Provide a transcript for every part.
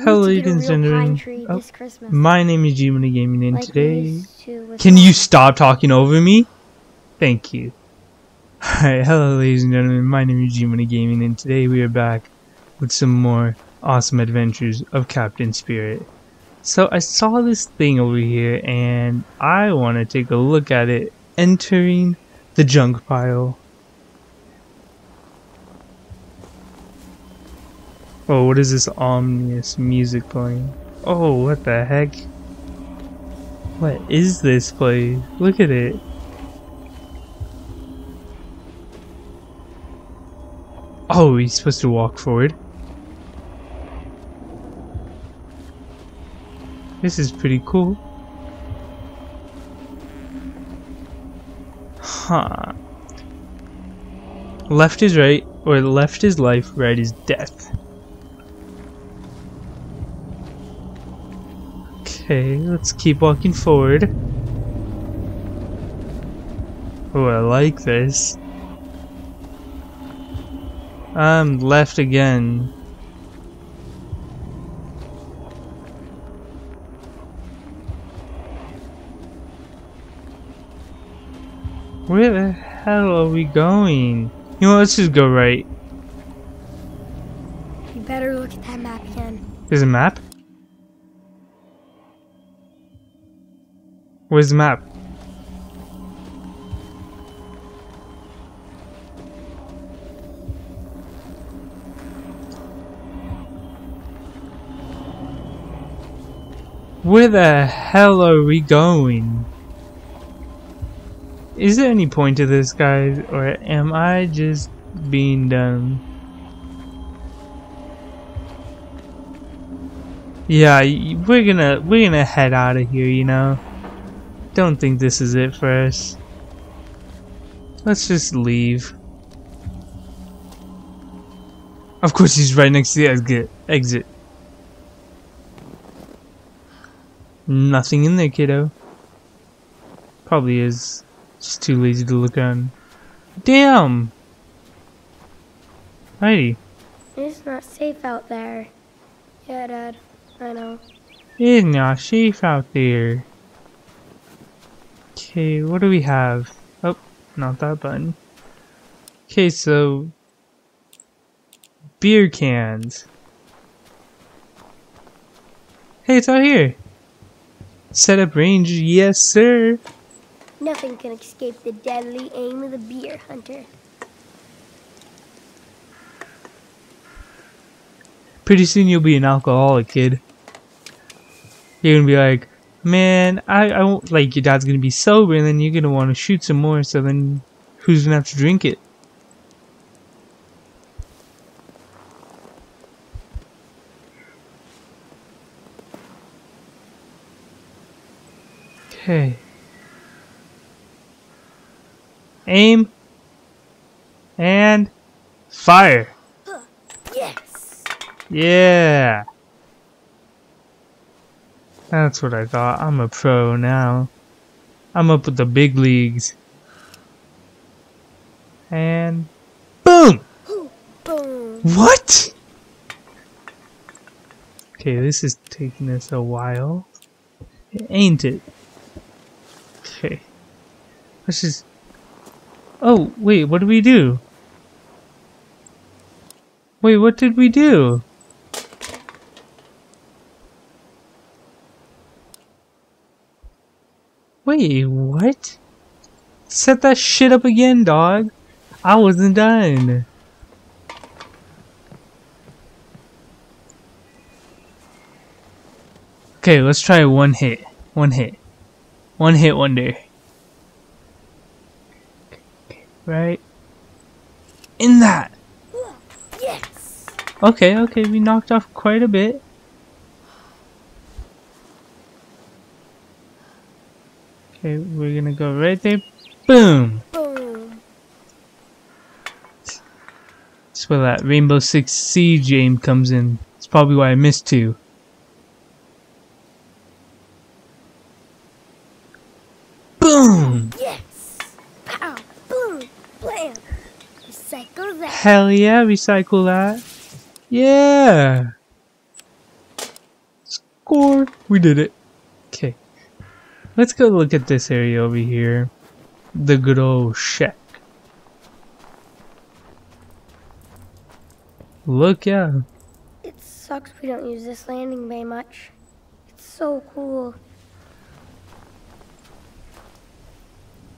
Hello, to get a ladies and gentlemen. Oh. My name is Gmoney Gaming, and like today. to Can you stop talking over me? Thank you. Alright, hello, ladies and gentlemen. My name is Gmoney Gaming, and today we are back with some more awesome adventures of Captain Spirit. So, I saw this thing over here, and I want to take a look at it entering the junk pile. Oh, what is this ominous music playing? Oh, what the heck? What is this place? Look at it. Oh, he's supposed to walk forward. This is pretty cool. Huh. Left is right, or left is life, right is death. Okay, let's keep walking forward. Oh, I like this. I'm left again. Where the hell are we going? You know, let's just go right. You better look at that map again. There's a map? Where's the map? Where the hell are we going? Is there any point to this, guys, or am I just being dumb? Yeah, we're gonna we're gonna head out of here, you know. Don't think this is it for us. Let's just leave. Of course, he's right next to the exit. Exit. Nothing in there, kiddo. Probably is. Just too lazy to look on. Damn. Heidi. It's not safe out there. Yeah, Dad. I know. It's not safe out there. Okay, what do we have? Oh, not that button. Okay, so beer cans. Hey, it's out here. Set up range, yes sir. Nothing can escape the deadly aim of the beer hunter. Pretty soon you'll be an alcoholic, kid. You're gonna be like, man, I, I won't, like your dad's gonna be sober, and then you're gonna want to shoot some more. So then, who's gonna have to drink it? Okay. Aim. And fire. Yes! Yeah. That's what I thought. I'm a pro now. I'm up with the big leagues. And boom! Boom! What? Okay, this is taking us a while. Ain't it? Okay. Let's just Oh, wait, what did we do? Wait, what did we do? Wait, what? Set that shit up again, dog. I wasn't done. Okay, let's try one hit. One hit. One hit wonder. Right? In that! Yes! Okay, okay, we knocked off quite a bit. Okay, we're gonna go right there. Boom! Boom! That's where that Rainbow Six Siege aim comes in. It's probably why I missed two. Boom! Yes! Pow! Boom! Blam! Recycle that. Hell yeah, recycle that. Yeah! Score! We did it. Okay. Let's go look at this area over here. The good old shack. Look, yeah. It sucks we don't use this landing bay much. It's so cool.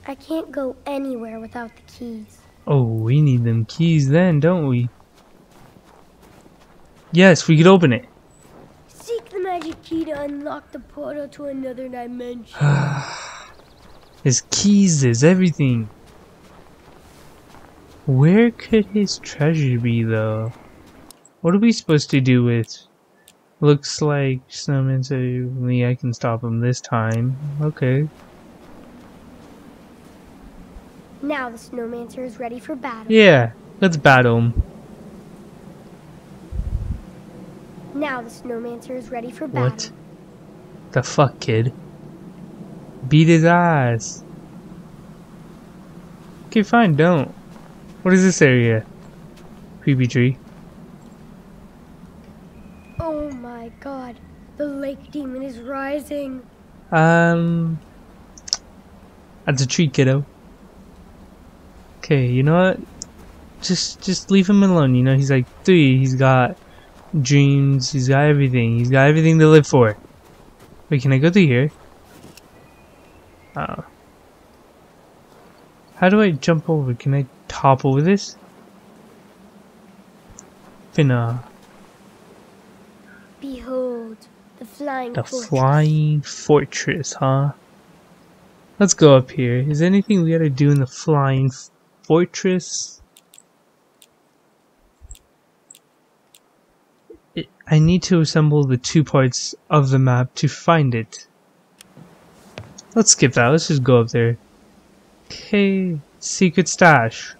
I can't go anywhere without the keys. Oh, we need them keys then, don't we? Yes, we could open it. Magic key to unlock the portal to another dimension. His keys is everything. Where could his treasure be, though? What are we supposed to do with? Looks like Snowman said me I can stop him this time. Okay. now the snowmancer is ready for battle. Yeah, let's battle him. Now the snowmancer is ready for battle. What? The fuck, kid? Beat his ass. Okay, fine, don't. What is this area? Creepy tree. Oh my god, the lake demon is rising. Um, that's a treat, kiddo. Okay, you know what? Just, just leave him alone. You know, he's like three. He's got dreams. He's got everything. He's got everything to live for. Wait, can I go through here? Oh. How do I jump over? Can I top over this? Finna. Behold, the flying The fortress. flying fortress, huh? Let's go up here. Is there anything we gotta do in the flying fortress? I need to assemble the two parts of the map to find it. Let's skip that. Let's just go up there. Okay, secret stash.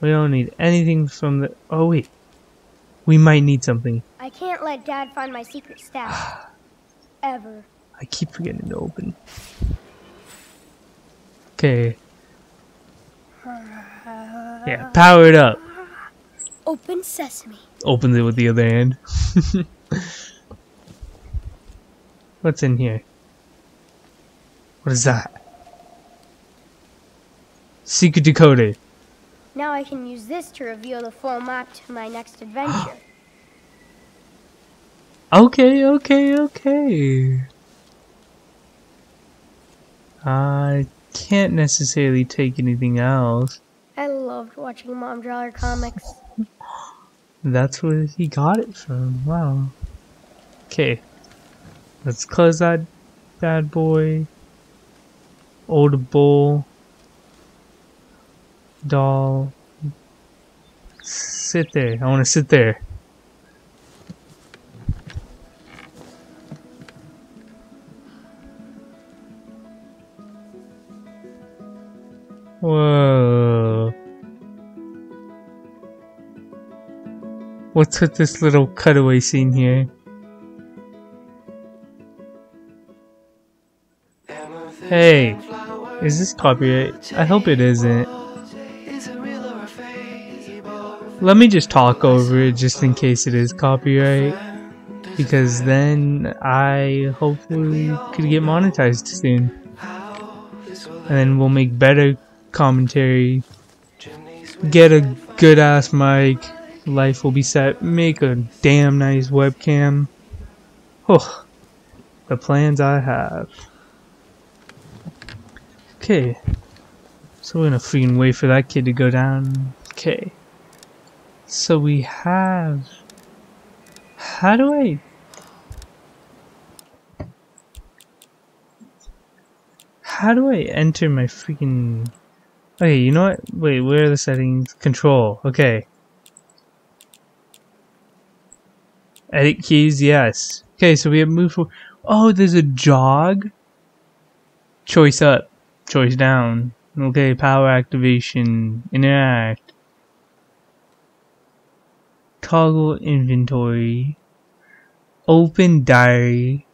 We don't need anything from the. Oh wait, we might need something. I can't let Dad find my secret stash. Ever. I keep forgetting to open. Okay. Yeah, power it up. Open sesame. Opens it with the other hand. What's in here? What is that? Secret decoder. Now I can use this to reveal the full map to my next adventure. Okay, okay, okay. I can't necessarily take anything else. I loved watching Mom draw her comics. That's where he got it from. Wow. Okay. Let's close that bad boy. Old bull. Doll. Sit there. I want to sit there. Whoa. What's with this little cutaway scene here? Hey, is this copyright? I hope it isn't. Let me just talk over it just in case it is copyright. Because then I hopefully could get monetized soon. And then we'll make better commentary. Get a good ass mic. Life will be set. Make a damn nice webcam. Oh, the plans I have. Okay. So we're gonna freaking wait for that kid to go down. Okay. So we have. How do I. How do I enter my freaking. Okay, you know what? Wait, where are the settings? Control. Okay. Edit keys, yes. Okay, so we have move for. Oh, there's a jog. Choice up. Choice down. Okay, power activation. Interact. Toggle inventory. Open diary.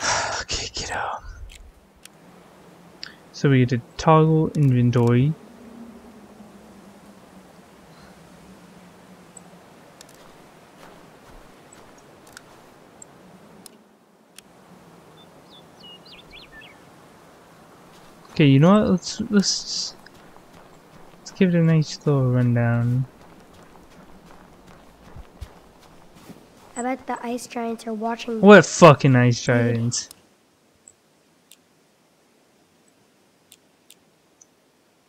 okay, get out. So we get to toggle inventory. Okay, you know what? Let's let's let's give it a nice little rundown. I bet the ice giants are watching. What fucking ice giants?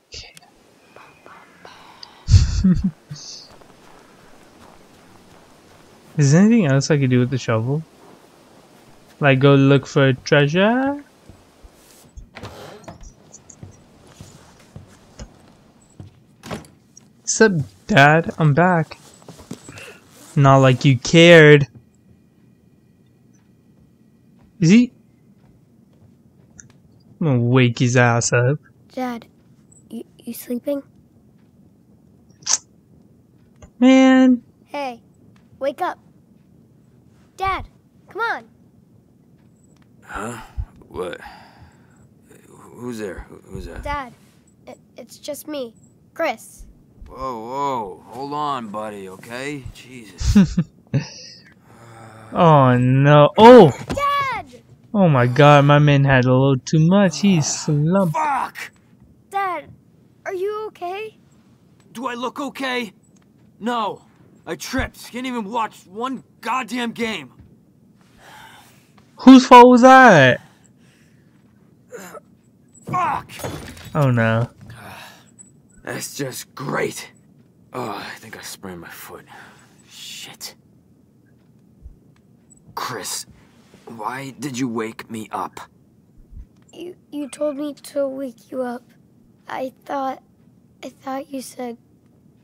Okay. Is there anything else I could do with the shovel? Like go look for treasure? What's up, Dad? I'm back. Not like you cared. Is he? I'm gonna wake his ass up. Dad, you, you sleeping? Man, Hey, wake up. Dad, come on. Huh? What? Who's there? Who's that? Dad, it, it's just me, Chris. Whoa, whoa. Hold on, buddy, okay? Jesus. oh no. Oh! Dad! Oh my god, my man had a little too much. He's slumped. Fuck! Dad, are you okay? Do I look okay? No. I tripped. Can't even watch one goddamn game. Whose fault was that? Fuck! Oh no. That's just great. Oh, I think I sprained my foot. Shit. Chris, why did you wake me up? You you told me to wake you up. I thought I thought you said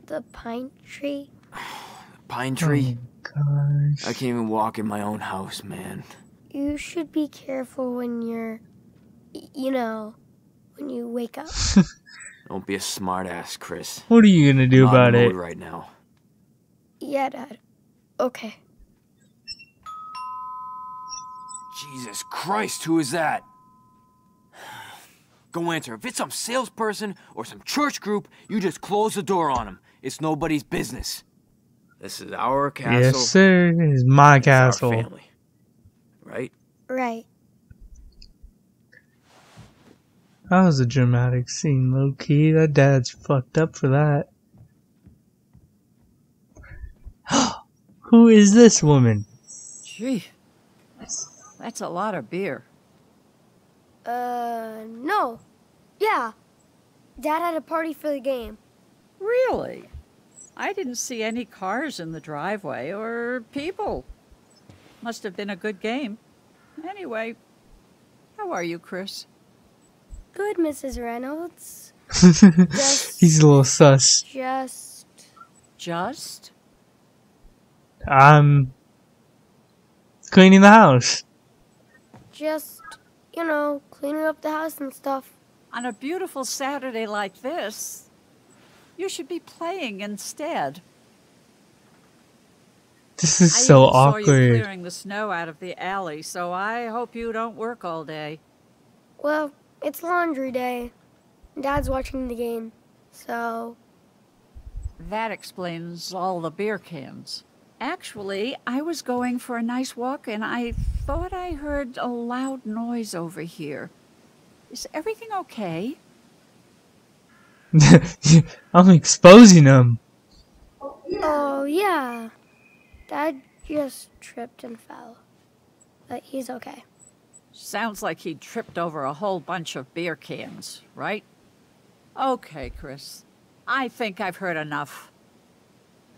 the pine tree. Pine tree? Oh gosh. I can't even walk in my own house, man. You should be careful when you're you know, when you wake up. Don't be a smartass, Chris. What are you gonna do Not in about it? right now. yeah, Dad. Okay. Jesus Christ, who is that? Go answer. If it's some salesperson or some church group, you just close the door on them. It's nobody's business. This is our castle. Yes, sir. It's my It's our castle. family. Right? Right. That was a dramatic scene, low key. That dad's fucked up for that. Who is this woman? Gee, that's a lot of beer. Uh, no. Yeah. Dad had a party for the game. Really? I didn't see any cars in the driveway or people. Must have been a good game. Anyway, how are you, Chris? Good, Mrs. Reynolds. He's a little sus. Just Just? I'm cleaning the house. just you know, cleaning up the house and stuff. On a beautiful Saturday like this, you should be playing instead. This is I so even saw you awkward. clearing the snow out of the alley, so I hope you don't work all day. Well, it's laundry day. Dad's watching the game. So, That explains all the beer cans. Actually, I was going for a nice walk and I thought I heard a loud noise over here. Is everything okay? I'm exposing him. oh yeah. Dad just tripped and fell. But he's okay. Sounds like he tripped over a whole bunch of beer cans, right? Okay, Chris. I think I've heard enough.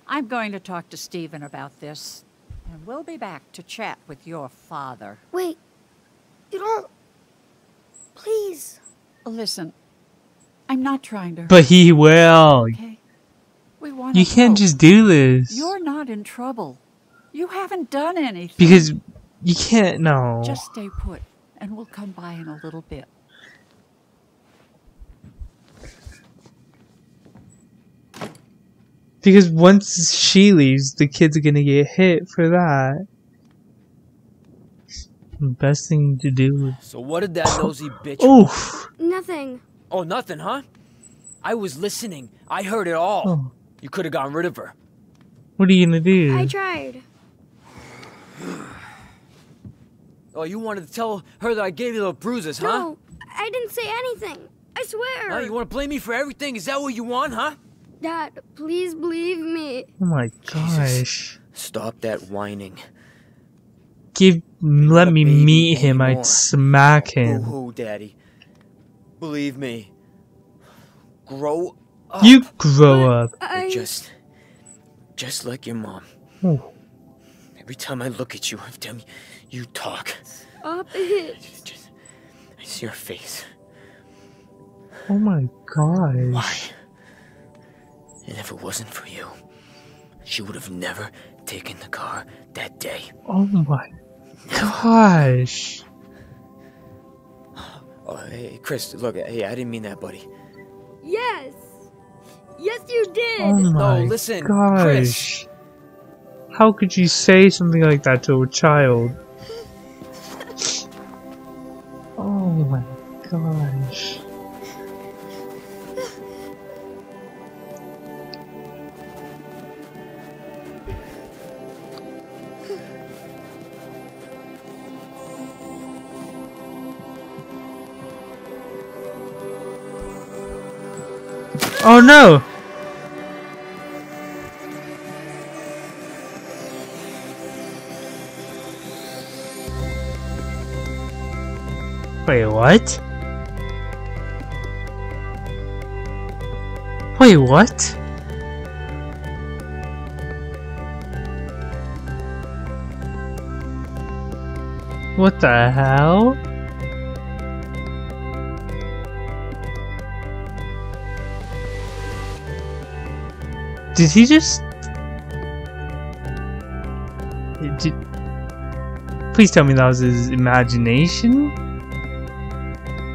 I'm going to talk to Stephen about this, and we'll be back to chat with your father. Wait. You don't Please. Listen, I'm not trying to. But he will. okay, we want. You can't just do this. You're not in trouble. You haven't done anything. Because you can't, no. Just stay put, and we'll come by in a little bit. Because once she leaves, the kids are gonna get hit for that. Best thing to do. So what did that nosy bitch? Oof. Nothing. Oh, nothing, huh? I was listening. I heard it all. Oh. You could have gotten rid of her. What are you gonna do? I tried. Oh, you wanted to tell her that I gave you the bruises, huh? No, I didn't say anything. I swear. Huh? You want to blame me for everything? Is that what you want, huh? Dad, please believe me. Oh my gosh. Stop that whining. Give, let me baby meet him. anymore. I'd smack him. Boo-hoo, Daddy. Believe me. Grow up. You grow up. You're I just, just like your mom. Oh, Every time I look at you, every time you talk, oh, stop it. just, I see your face. oh my god. Why? And if it wasn't for you, she would have never taken the car that day. Oh my gosh. Oh, hey, Chris, look, hey, I didn't mean that, buddy. Yes. Yes, you did. Oh my listen, gosh. Chris. How could you say something like that to a child? Gosh. Oh no! Wait, what? Wait, what? What the hell? Did he just... Did... Please tell me that was his imagination?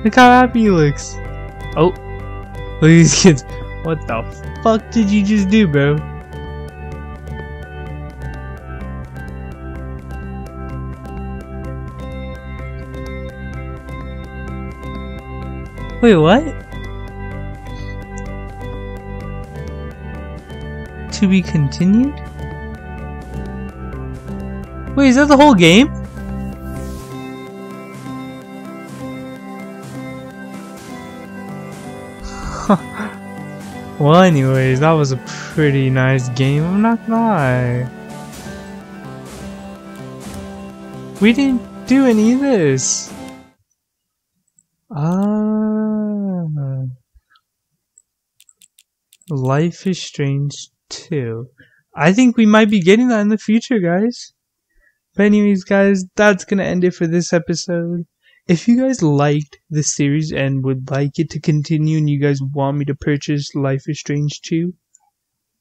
Look how happy he looks. Oh. Look at these kids. What the fuck did you just do, bro? Wait, what? To be continued? Wait, is that the whole game? Well, anyways, that was a pretty nice game, I'm not gonna lie. We didn't do any of this. Ah. Life is Strange 2. I think we might be getting that in the future, guys. But anyways, guys, that's gonna end it for this episode. If you guys liked this series and would like it to continue and you guys want me to purchase Life is Strange 2,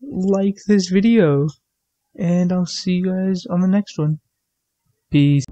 like this video. And I'll see you guys on the next one. Peace.